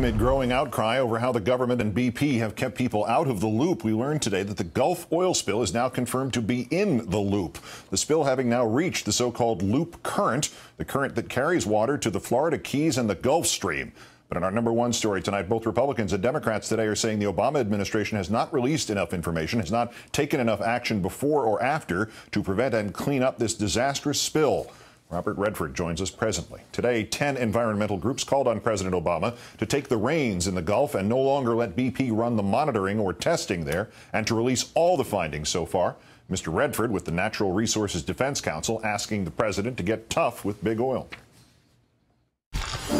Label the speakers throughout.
Speaker 1: Amid growing outcry over how the government and BP have kept people out of the loop, we learned today that the Gulf oil spill is now confirmed to be in the loop. The spill having now reached the so-called loop current, the current that carries water to the Florida Keys and the Gulf Stream. But in our number one story tonight, both Republicans and Democrats today are saying the Obama administration has not released enough information, has not taken enough action before or after to prevent and clean up this disastrous spill. Robert Redford joins us presently. Today, 10 environmental groups called on President Obama to take the reins in the Gulf and no longer let BP run the monitoring or testing there and to release all the findings so far. Mr. Redford with the Natural Resources Defense Council asking the president to get tough with big oil.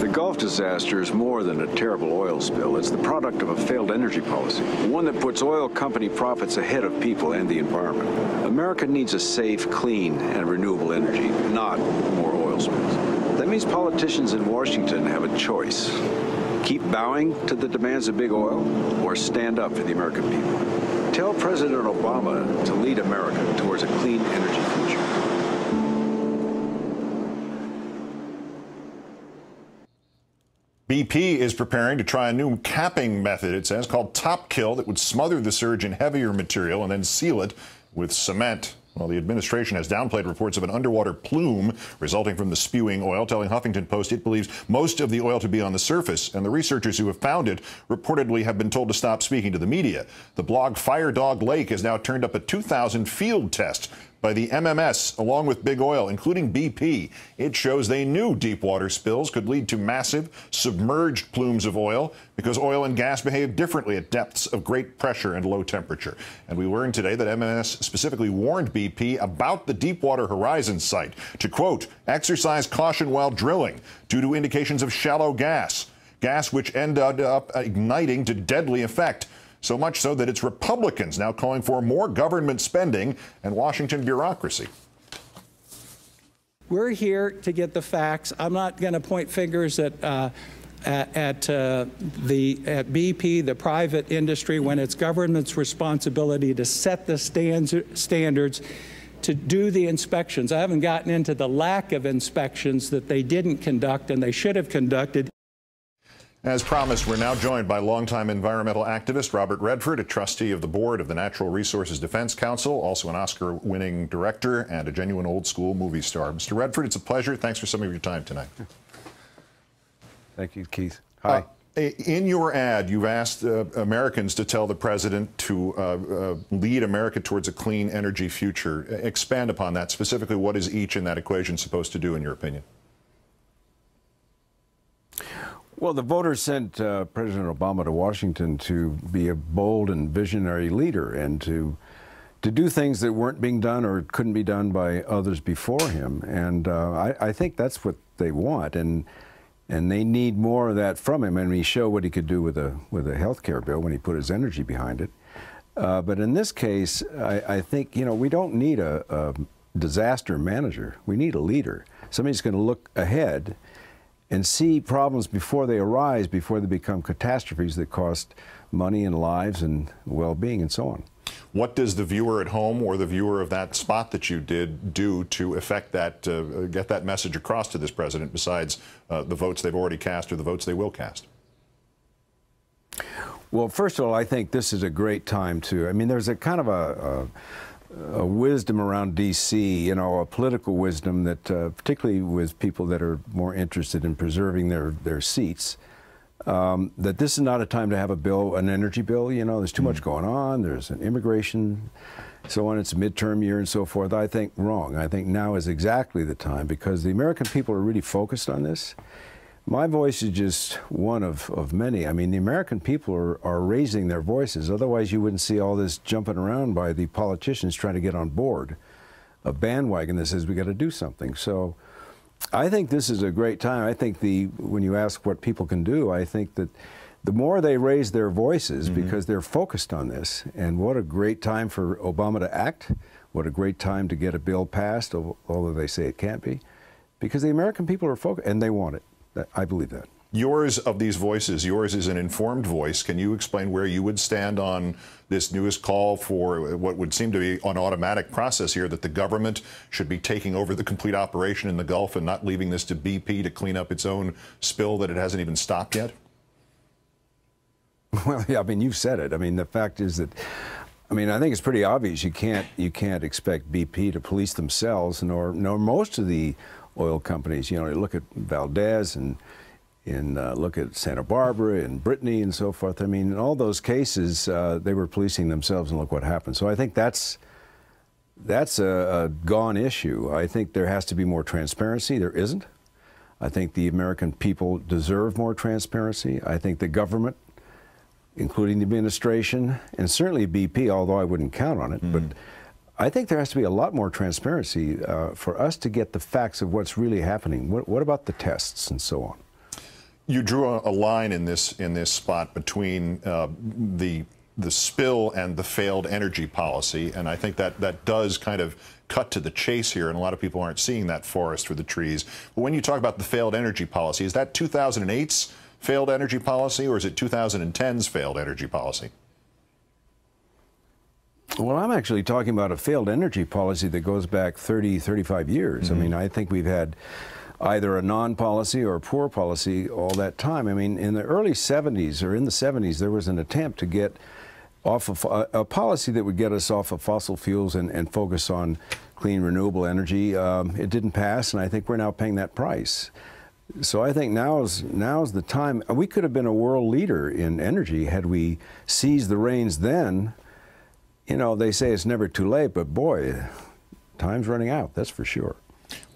Speaker 2: The Gulf disaster is more than a terrible oil spill. It's the product of a failed energy policy, one that puts oil company profits ahead of people and the environment. America needs a safe, clean, and renewable energy, not more oil spills. That means politicians in Washington have a choice. Keep bowing to the demands of big oil or stand up for the American people. Tell President Obama to lead America
Speaker 1: BP is preparing to try a new capping method, it says, called Top Kill that would smother the surge in heavier material and then seal it with cement. Well, the administration has downplayed reports of an underwater plume resulting from the spewing oil, telling Huffington Post it believes most of the oil to be on the surface, and the researchers who have found it reportedly have been told to stop speaking to the media. The blog Fire Dog Lake has now turned up a 2,000 field test by the MMS along with big oil, including BP. It shows they knew deep water spills could lead to massive submerged plumes of oil because oil and gas behave differently at depths of great pressure and low temperature. And we learned today that MMS specifically warned BP about the Deepwater Horizon site to quote, exercise caution while drilling due to indications of shallow gas, gas which ended up igniting to deadly effect. So much so that it's Republicans now calling for more government spending and Washington bureaucracy.
Speaker 3: We're here to get the facts. I'm not going to point fingers at. Uh, at, uh, the at BP, the private industry, when it's government's responsibility to set the stands, standards, to do the inspections. I haven't gotten into the lack of inspections that they didn't conduct and they should have conducted.
Speaker 1: As promised, we're now joined by longtime environmental activist Robert Redford, a trustee of the board of the Natural Resources Defense Council, also an Oscar winning director and a genuine old school movie star. Mr. Redford, it's a pleasure. Thanks for some of your time tonight.
Speaker 4: Thank you, Keith. Hi.
Speaker 1: Uh, in your ad, you've asked uh, Americans to tell the president to uh, uh lead America towards a clean energy future. Expand upon that. Specifically, what is each in that equation supposed to do, in your opinion?
Speaker 4: Well, the voters sent uh, President Obama to Washington to be a bold and visionary leader and to to do things that weren't being done or couldn't be done by others before him. And uh, I, I, think that's what they want. And and they need more of that from him. And he showed what he could do with a with a health care bill when he put his energy behind it. Uh, but in this case, I, I, think you know we don't need a, a disaster manager. We need a leader. Somebody's going to look ahead and see problems before they arise, before they become catastrophes that cost money and lives and well-being and so on.
Speaker 1: What does the viewer at home or the viewer of that spot that you did do to affect that, uh, get that message across to this president besides uh, the votes they've already cast or the votes they will cast?
Speaker 4: Well, first of all, I think this is a great time to, I mean, there's a kind of a, a a wisdom around D.C., you know, a political wisdom that, uh, particularly with people that are more interested in preserving their, their seats, um, that this is not a time to have a bill, an energy bill. You know, there's too mm. much going on. There's an immigration, so on. It's a midterm year and so forth. I think wrong. I think now is exactly the time because the American people are really focused on this. My voice is just one of, of many. I mean, the American people are, are raising their voices. Otherwise, you wouldn't see all this jumping around by the politicians trying to get on board a bandwagon that says we got to do something. So I think this is a great time. I think the when you ask what people can do, I think that the more they raise their voices mm -hmm. because they're focused on this, and what a great time for Obama to act, what a great time to get a bill passed, although they say it can't be, because the American people are focused and they want it. I believe that.
Speaker 1: Yours of these voices, yours is an informed voice. Can you explain where you would stand on this newest call for what would seem to be an automatic process here that the government should be taking over the complete operation in the Gulf and not leaving this to BP to clean up its own spill that it hasn't even stopped yet?
Speaker 4: Well, yeah, I mean, you've said it. I mean, the fact is that, I mean, I think it's pretty obvious you can't you can't expect BP to police themselves, nor nor most of the oil companies. You know, you look at Valdez and in uh, look at Santa Barbara and Brittany and so forth. I mean, in all those cases, uh, they were policing themselves, and look what happened. So I think that's that's a, a gone issue. I think there has to be more transparency. There isn't. I think the American people deserve more transparency. I think the government, including the administration, and certainly BP, although I wouldn't count on it, mm. but I think there has to be a lot more transparency uh, for us to get the facts of what's really happening. What, what about the tests and so on?
Speaker 1: You drew a, line in this in this spot between uh, the the spill and the failed energy policy, and I think that that does kind of cut to the chase here, and a lot of people aren't seeing that forest for the trees. But when you talk about the failed energy policy, is that 2008's failed energy policy, or is it 2010's failed energy policy?
Speaker 4: Well, I'm actually talking about a failed energy policy that goes back 30, 35 years. Mm-hmm. I mean, I think we've had either a non policy or a poor policy all that time. I mean, in the early 70s or in the 70s, there was an attempt to get off of a, a policy that would get us off of fossil fuels and, and focus on clean renewable energy. Um, it didn't pass, and I think we're now paying that price. So I think now is now is the time. We could have been a world leader in energy had we seized the reins then. You know, they say it's never too late, but boy, time's running out. That's for sure.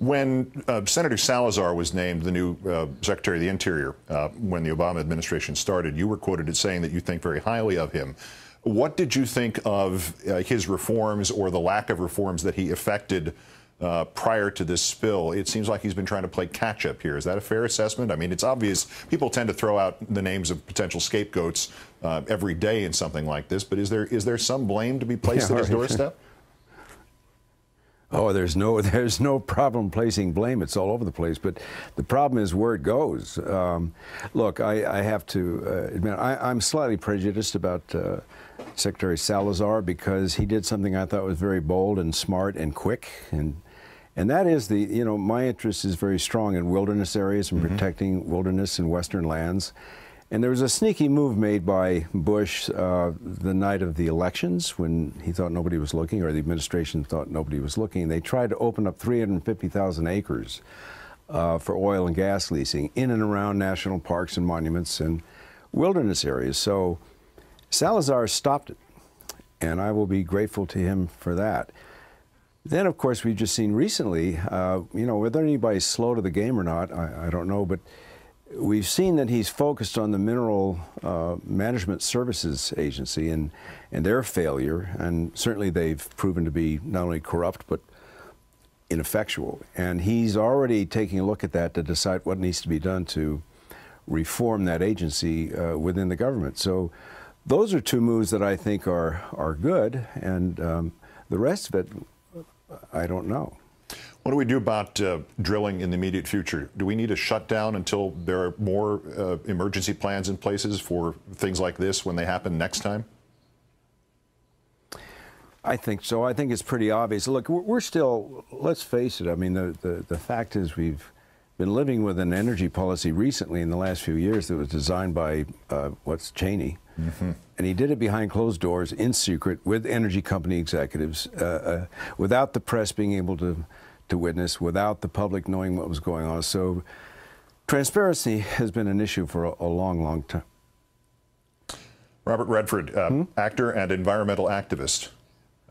Speaker 1: When uh, Senator Salazar was named the new uh, Secretary of the Interior uh, when the Obama administration started, you were quoted as saying that you think very highly of him. What did you think of uh, his reforms or the lack of reforms that he effected uh, prior to this spill? It seems like he's been trying to play catch up here. Is that a fair assessment? I mean, it's obvious people tend to throw out the names of potential scapegoats uh, every day in something like this, but is there is there some blame to be placed yeah, at his right. doorstep?
Speaker 4: Oh, there's no there's no problem placing blame. It's all over the place. But the problem is where it goes. Um, look, I, I, have to uh, admit I, am slightly prejudiced about uh, Secretary Salazar because he did something I thought was very bold and smart and quick and. And that is the, you know, my interest is very strong in wilderness areas and mm -hmm. protecting wilderness and western lands. And there was a sneaky move made by Bush uh, the night of the elections when he thought nobody was looking, or the administration thought nobody was looking. They tried to open up 350,000 acres uh, for oil and gas leasing in and around national parks and monuments and wilderness areas. So Salazar stopped it, and I will be grateful to him for that. Then, of course, we've just seen recently, uh, you know, whether anybody's slow to the game or not, I, I don't know, but we've seen that he's focused on the Mineral uh, Management Services Agency and, and their failure, and certainly they've proven to be not only corrupt but ineffectual. And he's already taking a look at that to decide what needs to be done to reform that agency uh, within the government. So those are two moves that I think are, are good, and um, the rest of it, I don't know.
Speaker 1: What do we do about uh, drilling in the immediate future? Do we need a shutdown until there are more uh, emergency plans in places for things like this when they happen next time?
Speaker 4: I think so. I think it's pretty obvious. Look, we're still, let's face it, I mean, the, the, the fact is we've been living with an energy policy recently in the last few years that was designed by, uh, what's Cheney? Mm -hmm. And he did it behind closed doors in secret with energy company executives, uh, uh, without the press being able to to witness without the public knowing what was going on. So transparency has been an issue for a, a long, long time.
Speaker 1: Robert Redford, uh, hmm? actor and environmental activist.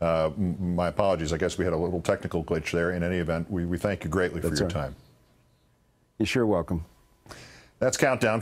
Speaker 1: Uh, my apologies. I guess we had a little technical glitch there. In any event, we, we thank you greatly That's for your right. time.
Speaker 4: You're sure welcome.
Speaker 1: That's Countdown.